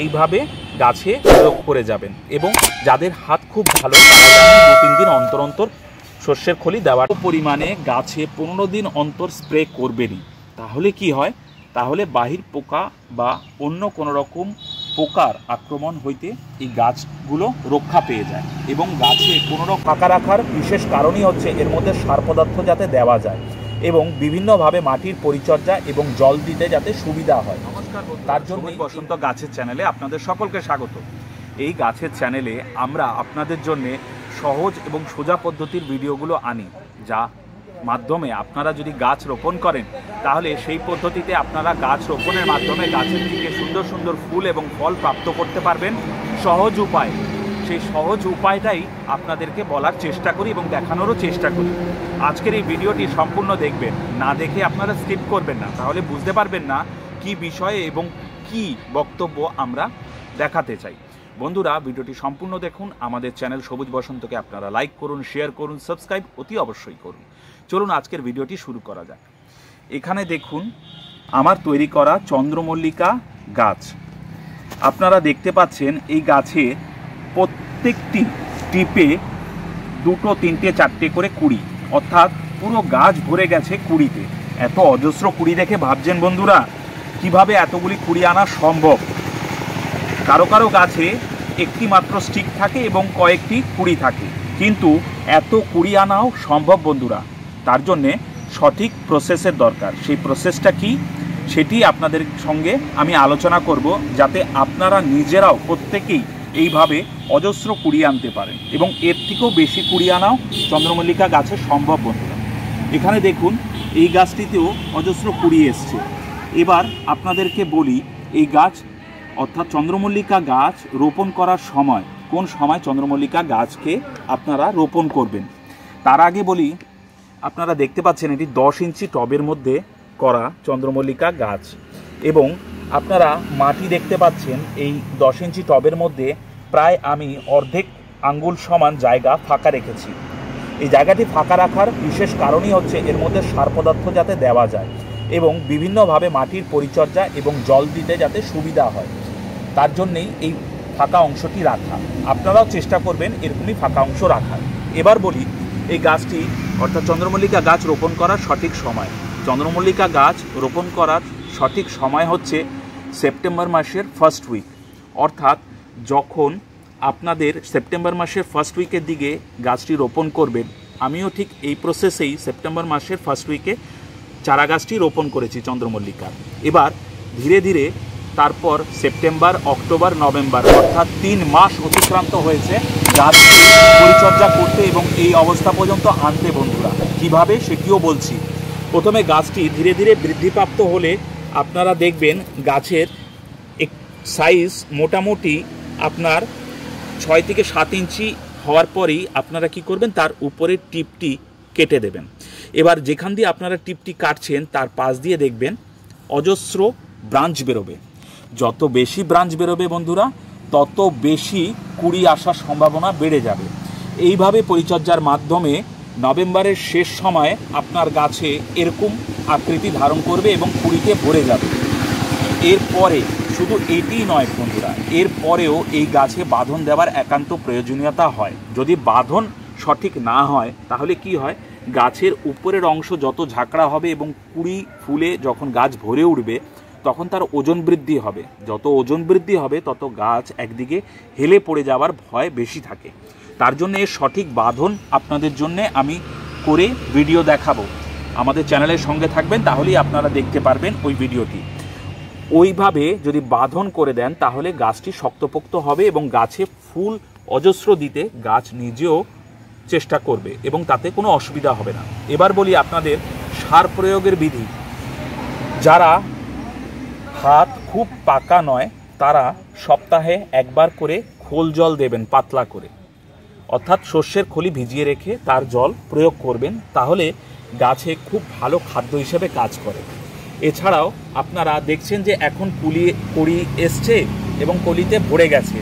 এইভাবে গাছে প্রয়োগ করে যাবেন এবং যাদের হাত খুব ভালো দু, তিন দিন অন্তর অন্তর শস্যের খলি দেওয়ার পরিমাণে গাছে পনেরো দিন অন্তর স্প্রে করবেনই। তাহলে কি হয়? তাহলে বাহির পোকা বা অন্য কোনো রকম পোকার আক্রমণ হইতে এই গাছগুলো রক্ষা পেয়ে যায় এবং গাছে কোনো ফাঁকা রাখার বিশেষ কারণই হচ্ছে এর মধ্যে সার পদার্থ যাতে দেওয়া যায়। এবং বিভিন্নভাবে মাটির পরিচর্যা এবং জল দিতে যাতে সুবিধা হয়। নমস্কার তার জন্য বসন্ত গাছের চ্যানেলে আপনাদের সকলকে স্বাগত। এই গাছের চ্যানেলে আমরা আপনাদের জন্যে সহজ এবং সোজা পদ্ধতির ভিডিওগুলো আনি যা মাধ্যমে আপনারা যদি গাছ রোপণ করেন তাহলে সেই পদ্ধতিতে আপনারা গাছ রোপণের মাধ্যমে গাছের থেকে সুন্দর সুন্দর ফুল এবং ফল প্রাপ্ত করতে পারবেন। সহজ উপায় সেই সহজ উপায়টাই আপনাদেরকে বলার চেষ্টা করি এবং দেখানোরও চেষ্টা করি। আজকের এই ভিডিওটি সম্পূর্ণ দেখবেন। না দেখে আপনারা স্কিপ করবেন না। তাহলে বুঝতে পারবেন না কি বিষয়ে এবং কি বক্তব্য আমরা দেখাতে চাই। বন্ধুরা, ভিডিওটি সম্পূর্ণ দেখুন। আমাদের চ্যানেল সবুজ বসন্তকে আপনারা লাইক করুন, শেয়ার করুন, সাবস্ক্রাইব অতি অবশ্যই করুন। চলুন আজকের ভিডিওটি শুরু করা যাক। এখানে দেখুন, আমার তৈরি করা চন্দ্রমল্লিকা গাছ। আপনারা দেখতে পাচ্ছেন এই গাছে প্রত্যেকটি টিপে দুটো, তিনটে, চারটে করে কুড়ি। অর্থাৎ পুরো গাছ ভরে গেছে কুড়িতে। এত অজস্র কুড়ি দেখে ভাবছেন বন্ধুরা, কীভাবে এতগুলি কুড়ি আনা সম্ভব? কারও কারও গাছে একটি মাত্র স্টিক থাকে এবং কয়েকটি কুড়ি থাকে। কিন্তু এত কুড়ি আনাও সম্ভব বন্ধুরা, তার জন্যে সঠিক প্রসেসের দরকার। সেই প্রসেসটা কি? সেটি আপনাদের সঙ্গে আমি আলোচনা করব, যাতে আপনারা নিজেরাও প্রত্যেকেই এইভাবে অজস্র কুড়িয়ে আনতে পারেন এবং এর থেকেও বেশি কুড়িয়ে আনাও চন্দ্রমল্লিকা গাছে সম্ভব বন্ধুরা। এখানে দেখুন, এই গাছটিতেও অজস্র কুড়ি এসছে। এবার আপনাদেরকে বলি, এই গাছ, অর্থাৎ চন্দ্রমল্লিকা গাছ রোপণ করার সময়, কোন সময় চন্দ্রমল্লিকা গাছকে আপনারা রোপণ করবেন? তার আগে বলি, আপনারা দেখতে পাচ্ছেন এটি দশ ইঞ্চি টবের মধ্যে করা চন্দ্রমল্লিকা গাছ। এবং আপনারা মাটি দেখতে পাচ্ছেন, এই দশ ইঞ্চি টবের মধ্যে প্রায় আমি অর্ধেক আঙ্গুল সমান জায়গা ফাঁকা রেখেছি। এই জায়গাটি ফাঁকা রাখার বিশেষ কারণই হচ্ছে এর মধ্যে সার পদার্থ যাতে দেওয়া যায় এবং বিভিন্নভাবে মাটির পরিচর্যা এবং জল দিতে যাতে সুবিধা হয়। তার জন্যেই এই ফাঁকা অংশটি রাখা। আপনারাও চেষ্টা করবেন এরকমই ফাঁকা অংশ রাখার। এবার বলি, এই গাছটি অর্থাৎ চন্দ্রমল্লিকা গাছ রোপণ করার সঠিক সময়। চন্দ্রমল্লিকা গাছ রোপণ করার সঠিক সময় হচ্ছে সেপ্টেম্বর মাসের ফার্স্ট উইক অর্থাৎ যখন আপনাদের সেপ্টেম্বর মাসের ফার্স্ট উইকের দিকে গাছটি রোপণ করবেন। আমিও ঠিক এই প্রসেসেই সেপ্টেম্বর মাসের ফার্স্ট উইকে চারা গাছটি রোপণ করেছি চন্দ্রমল্লিকা এবার ধীরে ধীরে তারপর সেপ্টেম্বর, অক্টোবর, নভেম্বর, অর্থাৎ তিন মাস অতিক্রান্ত হয়েছে গাছটি পরিচর্যা করতে এবং এই অবস্থা পর্যন্ত আনতে বন্ধুরা। কীভাবে সেটিও বলছি। প্রথমে গাছটি ধীরে ধীরে বৃদ্ধিপ্রাপ্ত হলে আপনারা দেখবেন গাছের সাইজ মোটামুটি আপনার ছয় থেকে সাত ইঞ্চি হওয়ার পরেই আপনারা কি করবেন? তার উপরের টিপটি কেটে দেবেন। এবার যেখান দিয়ে আপনারা টিপটি কাটছেন, তার পাশ দিয়ে দেখবেন অজস্র ব্রাঞ্চ বেরোবে। যত বেশি ব্রাঞ্চ বেরোবে বন্ধুরা, তত বেশি কুড়ি আসার সম্ভাবনা বেড়ে যাবে। এইভাবে পরিচর্যার মাধ্যমে নভেম্বরের শেষ সময়ে আপনার গাছে এরকম আকৃতি ধারণ করবে এবং কুড়িতে ভরে যাবে। এরপরে শুধু এটিই নয় বন্ধুরা এরপরেও এই গাছে বাঁধন দেওয়ার একান্ত প্রয়োজনীয়তা হয়। যদি বাঁধন সঠিক না হয়, তাহলে কি হয়? গাছের উপরের অংশ যত ঝাঁকড়া হবে এবং কুড়ি ফুলে যখন গাছ ভরে উঠবে, তখন তার ওজন বৃদ্ধি হবে। যত ওজন বৃদ্ধি হবে, তত গাছ একদিকে হেলে পড়ে যাওয়ার ভয় বেশি থাকে। তার জন্য এর সঠিক বাঁধন আপনাদের জন্য আমি করে ভিডিও দেখাবো। আমাদের চ্যানেলের সঙ্গে থাকবেন, তাহলেই আপনারা দেখতে পারবেন ওই ভিডিওটি। ওইভাবে যদি বাঁধন করে দেন, তাহলে গাছটি শক্তপোক্ত হবে এবং গাছে ফুল অজস্র দিতে গাছ নিজেও চেষ্টা করবে এবং তাতে কোনো অসুবিধা হবে না। এবার বলি আপনাদের সার প্রয়োগের বিধি। যারা হাত খুব পাকা নয়, তারা সপ্তাহে একবার করে খোল জল দেবেন, পাতলা করে। অর্থাৎ শস্যের খলি ভিজিয়ে রেখে তার জল প্রয়োগ করবেন, তাহলে গাছে খুব ভালো খাদ্য হিসেবে কাজ করে। এছাড়াও আপনারা দেখছেন যে এখন কুলি কড়ি এসছে এবং কলিতে ভরে গেছে।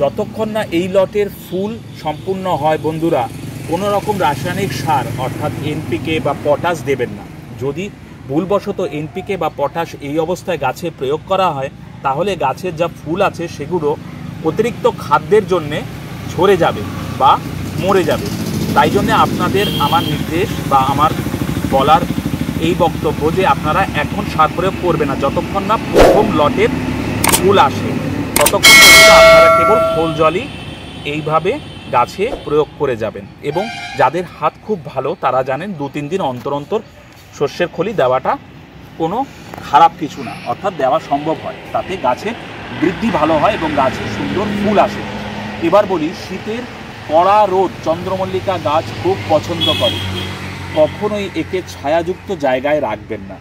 যতক্ষণ না এই লটের ফুল সম্পূর্ণ হয় বন্ধুরা কোনো রকম রাসায়নিক সার অর্থাৎ এনপিকে বা পটাশ দেবেন না। যদি ভুলবশত এনপিকে বা পটাশ এই অবস্থায় গাছে প্রয়োগ করা হয়, তাহলে গাছের যা ফুল আছে সেগুলো অতিরিক্ত খাদ্যের জন্যে ঝরে যাবে বা মরে যাবে। তাই জন্যে আপনাদের আমার নির্দেশ বা আমার বলার এই বক্তব্য যে আপনারা এখন সার প্রয়োগ করবে না, যতক্ষণ না প্রথম লটের ফুল আসে, ততক্ষণ আপনারা কেবল খোল জলই এইভাবে গাছে প্রয়োগ করে যাবেন। এবং যাদের হাত খুব ভালো, তারা জানেন দু, তিন দিন অন্তর অন্তর শস্যের খলি দেওয়াটা কোনো খারাপ কিছু না, অর্থাৎ দেওয়া সম্ভব হয়। তাতে গাছের বৃদ্ধি ভালো হয় এবং গাছে সুন্দর ফুল আসে। এবার বলি, শীতের কড়া রোদ চন্দ্রমল্লিকা গাছ খুব পছন্দ করে। কখনোই একে ছায়াযুক্ত জায়গায় রাখবেন না।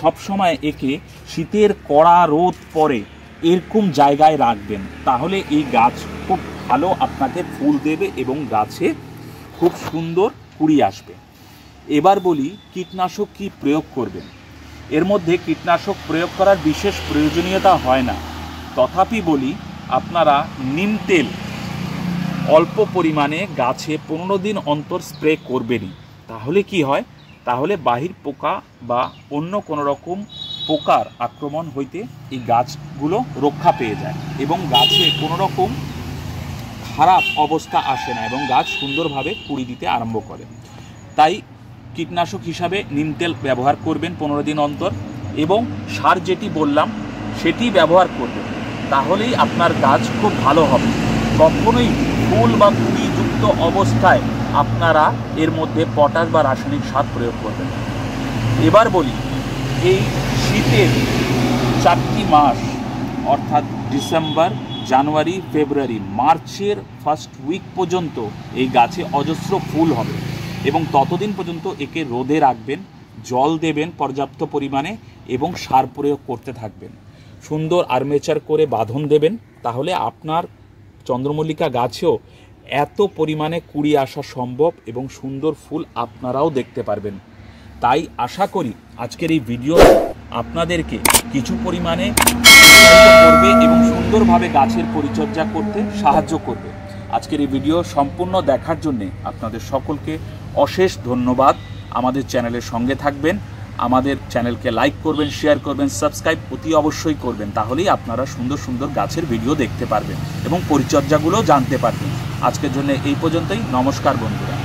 সবসময় একে শীতের কড়া রোদ পরে এরকম জায়গায় রাখবেন। তাহলে এই গাছ খুব ভালো আপনাকে ফুল দেবে এবং গাছে খুব সুন্দর কুড়ি আসবে। এবার বলি, কীটনাশক কি প্রয়োগ করবেন? এর মধ্যে কীটনাশক প্রয়োগ করার বিশেষ প্রয়োজনীয়তা হয় না। তথাপি বলি, আপনারা নিম তেল অল্প পরিমাণে গাছে পনেরো দিন অন্তর স্প্রে করবেনই। তাহলে কি হয়? তাহলে বাহির পোকা বা অন্য কোনো রকম পোকার আক্রমণ হইতে এই গাছগুলো রক্ষা পেয়ে যায় এবং গাছে কোনো রকম খারাপ অবস্থা আসে না এবং গাছ সুন্দরভাবে কুড়ি দিতে আরম্ভ করে। তাই কীটনাশক হিসাবে নিম তেল ব্যবহার করবেন পনেরো দিন অন্তর এবং সার যেটি বললাম, সেটি ব্যবহার করবেন। তাহলেই আপনার গাছ খুব ভালো হবে। কখনোই ফুল বা কুড়িযুক্ত অবস্থায় আপনারা এর মধ্যে পটাশ বা রাসায়নিক সার প্রয়োগ করবেন। এবার বলি, এই শীতের চারটি মাস, অর্থাৎ ডিসেম্বর, জানুয়ারি, ফেব্রুয়ারি, মার্চের ফার্স্ট উইক পর্যন্ত এই গাছে অজস্র ফুল হবে এবং ততদিন পর্যন্ত একে রোদে রাখবেন, জল দেবেন পর্যাপ্ত পরিমাণে এবং সার প্রয়োগ করতে থাকবেন। সুন্দর আর্মেচার করে বাঁধন দেবেন, তাহলে আপনার চন্দ্রমল্লিকা গাছেও এত পরিমাণে কুড়ি আসা সম্ভব এবং সুন্দর ফুল আপনারাও দেখতে পারবেন। তাই আশা করি আজকের এই ভিডিও আপনাদেরকে কিছু পরিমাণে করবে এবং সুন্দরভাবে গাছের পরিচর্যা করতে সাহায্য করবে। আজকের এই ভিডিও সম্পূর্ণ দেখার জন্য আপনাদের সকলকে অশেষ ধন্যবাদ। আমাদের চ্যানেলের সঙ্গে থাকবেন, আমাদের চ্যানেলকে লাইক করবেন শেয়ার করবেন সাবস্ক্রাইব অতি অবশ্যই করবেন, তাহলেই আপনারা সুন্দর সুন্দর গাছের ভিডিও দেখতে পারবেন এবং পরিচর্যাগুলো জানতে পারবেন। আজকের জন্য এই পর্যন্তই। নমস্কার বন্ধুরা।